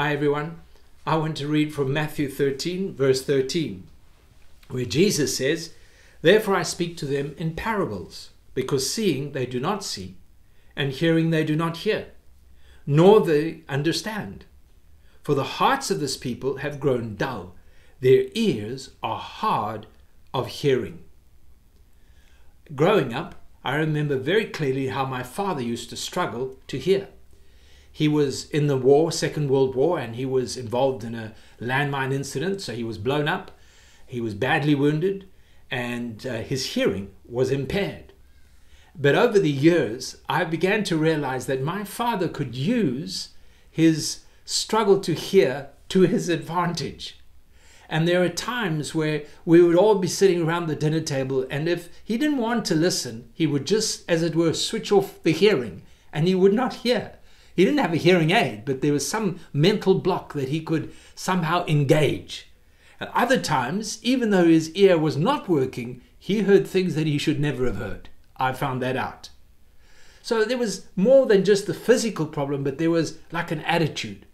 Hi, everyone. I want to read from Matthew 13, verse 13, where Jesus says, Therefore I speak to them in parables, because seeing they do not see, and hearing they do not hear, nor they understand. For the hearts of this people have grown dull, their ears are hard of hearing. Growing up, I remember very clearly how my father used to struggle to hear. He was in the war, Second World War, and he was involved in a landmine incident, so he was blown up. He was badly wounded, and uh, his hearing was impaired. But over the years, I began to realize that my father could use his struggle to hear to his advantage. And there are times where we would all be sitting around the dinner table, and if he didn't want to listen, he would just, as it were, switch off the hearing and he would not hear. He didn't have a hearing aid, but there was some mental block that he could somehow engage. At other times, even though his ear was not working, he heard things that he should never have heard. I found that out. So there was more than just the physical problem, but there was like an attitude.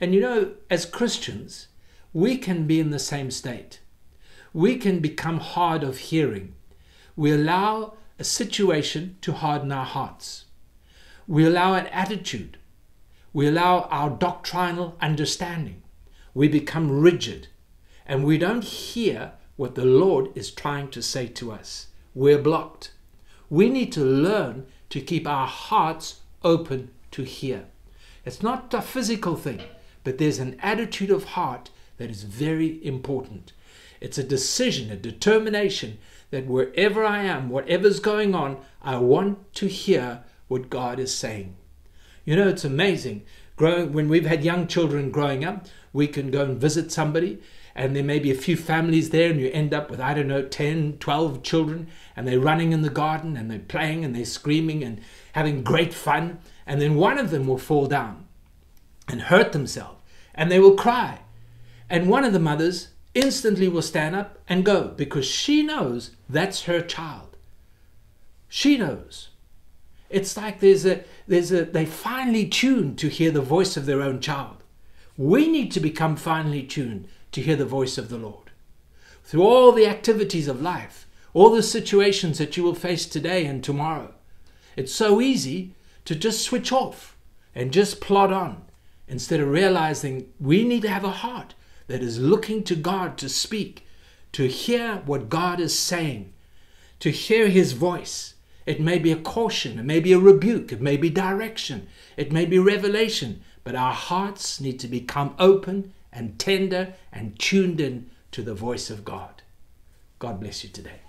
And you know, as Christians, we can be in the same state. We can become hard of hearing. We allow a situation to harden our hearts. We allow an attitude. We allow our doctrinal understanding. We become rigid and we don't hear what the Lord is trying to say to us. We're blocked. We need to learn to keep our hearts open to hear. It's not a physical thing, but there's an attitude of heart that is very important. It's a decision, a determination that wherever I am, whatever's going on, I want to hear what God is saying. You know, it's amazing. Growing, when we've had young children growing up, we can go and visit somebody and there may be a few families there and you end up with i don't know 10 12 children and they're running in the garden and they're playing and they're screaming and having great fun and then one of them will fall down and hurt themselves and they will cry. And one of the mothers instantly will stand up and go because she knows that's her child. She knows it's like there's a there's a they finely tuned to hear the voice of their own child we need to become finely tuned to hear the voice of the Lord. Through all the activities of life, all the situations that you will face today and tomorrow, it's so easy to just switch off and just plod on instead of realizing we need to have a heart that is looking to God to speak, to hear what God is saying, to hear His voice. It may be a caution, it may be a rebuke, it may be direction, it may be revelation, but our hearts need to become open and tender and tuned in to the voice of God. God bless you today.